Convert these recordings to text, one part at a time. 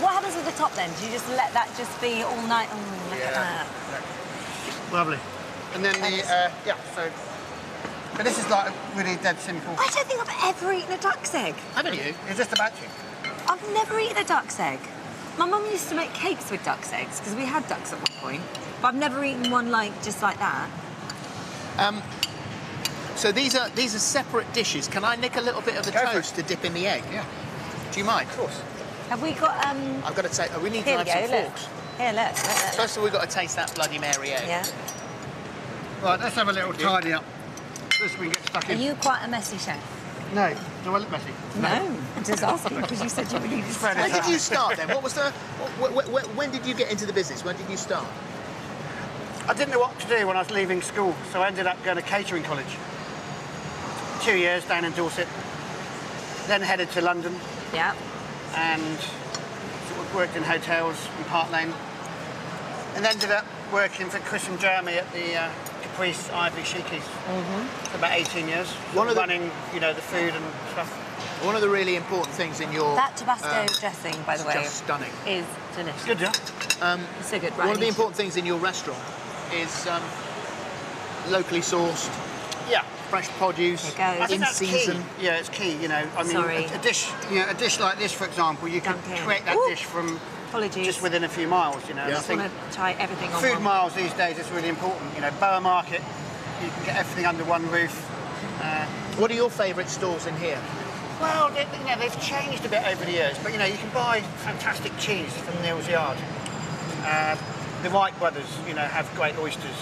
What happens with the top then? Do you just let that just be all night? Oh, look at that. Lovely. And then the, uh, yeah, so... But this is like really dead simple. I don't think I've ever eaten a duck's egg. Haven't you? Is this about you. I've never eaten a duck's egg. My mum used to make cakes with duck's eggs because we had ducks at one point, but I've never eaten one like just like that. Um, So these are these are separate dishes. Can I nick a little bit of the Go toast to dip in the egg? Yeah. Do you mind? Of course. Have we got um? I've got to take. Oh, we need Here to we have go. some Look. forks. Here, look. look, look, look. First of all, we've got to taste that Bloody Mary egg. Yeah. Right, let's have a little tidy up. This we can get stuck in. Are you quite a messy chef? No. Do I look messy? No. I'm just asking because you said you were needed Spread it When did you start then? What was the? wh- wh- wh- when did you get into the business? When did you start? I didn't know what to do when I was leaving school, so I ended up going to catering college. Two years down in Dorset. Then headed to London Yeah. And sort of worked in hotels in Park Lane. And ended up working for Chris and Jeremy at the uh, Caprice Ivory Sheekeys for about 18 years. One of the- running, you know, the food and stuff. One of the really important things in your That Tabasco um, dressing, by the way, just stunning. is delicious. Good, yeah? It's so good. Right. One of the important things in your restaurant is um, locally sourced, Yeah. fresh produce, There goes. In season. key. Yeah, it's key. You know, I mean, Sorry. A, a dish, you know, a dish like this, for example, you can Duncan. create that Ooh. dish from Apologies. just within a few miles. You know, Yeah. I just think want to try everything on food one. miles these days is really important. You know, Borough Market, you can get everything under one roof. Uh, What are your favourite stores in here? well, they, you know, they've changed a bit over the years, but you know, you can buy fantastic cheese from Neal's Yard. Uh, the Wright brothers, you know, have great oysters.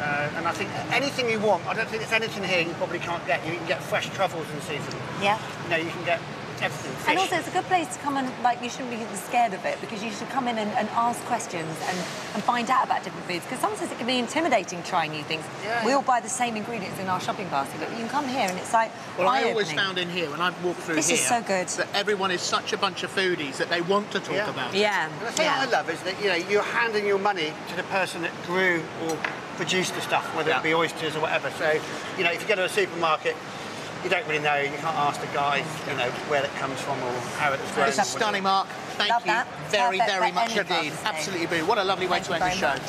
Uh, and I think anything you want, I don't think there's anything here you probably can't get. You can get fresh truffles in season. Yeah. You know, you can get everything. Fish. And also, it's a good place to come and, like, you shouldn't be scared of it because you should come in and, and ask questions and, and find out about different foods. Because sometimes it can be intimidating trying new things. Yeah, we all buy the same ingredients in our shopping basket, but you can come here and it's like, Well, I always found in here when I've walked through This here is so good. that everyone is such a bunch of foodies that they want to talk Yeah. about. it. Yeah. And the thing yeah. I love is that you know you're handing your money to the person that grew or produced the stuff, whether Yeah. it be oysters or whatever. So, you know, if you go to a supermarket, you don't really know. You can't ask the guy, you know, where it comes from or how it was grown. This is stunning, Mark. Thank Love you that. very, Perfect very for much indeed. Absolutely brilliant. What a lovely way Thank to end the show. much.